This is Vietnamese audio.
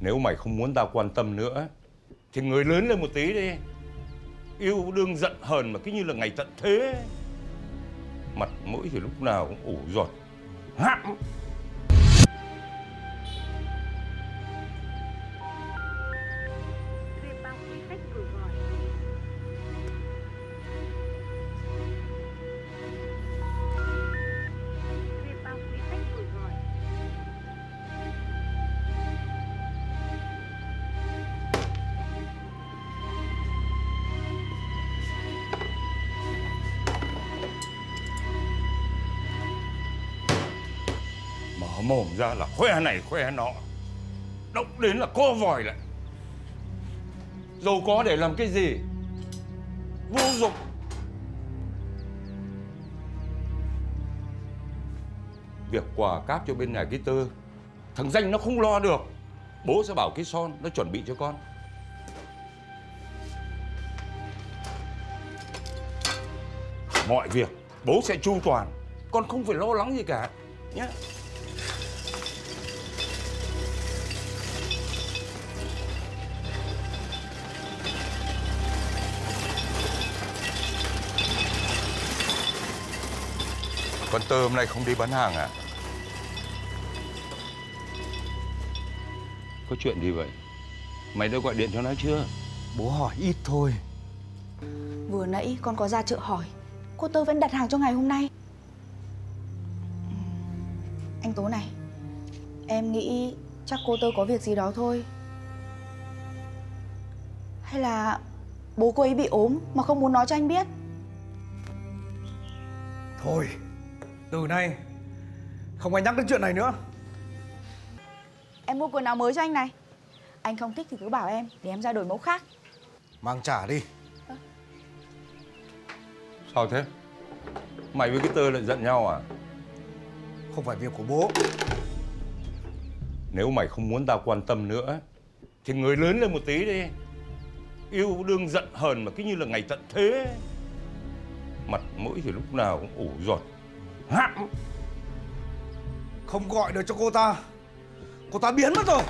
Nếu mày không muốn tao quan tâm nữa, Thì người lớn lên một tí đi. Yêu đương giận hờn mà cứ như là ngày tận thế. Mặt mũi thì lúc nào cũng ủ giọt Hãm! Mở mồm ra là khoe này khoe nọ. Động đến là co vòi lại. Giàu có để làm cái gì Vô dụng. Việc quà cáp cho bên nhà ký tư, Thằng danh nó không lo được. Bố sẽ bảo cái son nó chuẩn bị cho con. Mọi việc bố sẽ chu toàn. Con không phải lo lắng gì cả nhé. Con tơ hôm nay không đi bán hàng à? Có chuyện gì vậy? Mày đã gọi điện cho nó chưa? Bố hỏi ít thôi Vừa nãy con có ra chợ hỏi Cô Tơ vẫn đặt hàng cho ngày hôm nay Anh Tố này Em nghĩ chắc cô Tơ có việc gì đó thôi Hay là bố cô ấy bị ốm mà không muốn nói cho anh biết Thôi Từ nay Không ai nhắc đến chuyện này nữa. Em mua quần áo mới cho anh này. Anh không thích thì cứ bảo em Để em ra đổi mẫu khác. Mang trả đi. Sao thế? Mày với cái tơ lại giận nhau à? Không phải việc của bố. Nếu mày không muốn tao quan tâm nữa Thì người lớn lên một tí đi. Yêu đương giận hờn mà cứ như là ngày tận thế. Mặt mũi thì lúc nào cũng ủ giọt không gọi được cho cô ta. Cô ta biến mất rồi.